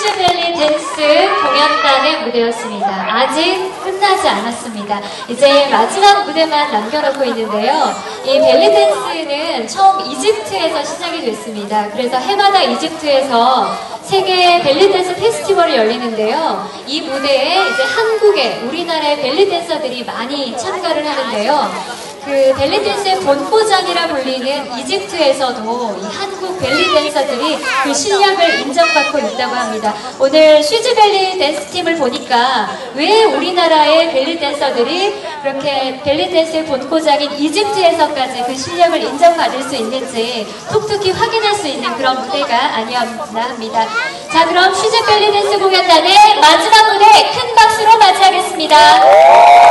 슈즈 벨리 댄스 공연단의 무대였습니다. 아직 끝나지 않았습니다. 이제 마지막 무대만 남겨놓고 있는데요. 이 벨리 댄스는 처음 이집트에서 시작이 됐습니다. 그래서 해마다 이집트에서 세계 벨리 댄스 페스티벌이 열리는데요. 이 무대에 이제 한국의 우리나라의 벨리 댄서들이 많이 참가를 하는데요. 그 벨리 댄스의 본고장이라 불리는 이집트에서도 이 한국 벨리 댄서들이 그 실력을 인정받고 있다고 합니다. 오늘 슈즈 벨리 댄스 팀을 보니까 왜 우리나라의 벨리 댄서들이 그렇게 벨리 댄스의 본고장인 이집트에서까지 그 실력을 인정받을 수 있는지 톡톡히 확인할 수 있는 그런 무대가 아니었나 합니다. 자, 그럼 슈즈 벨리 댄스 공연단의 마지막 무대 큰 박수로 맞이하겠습니다.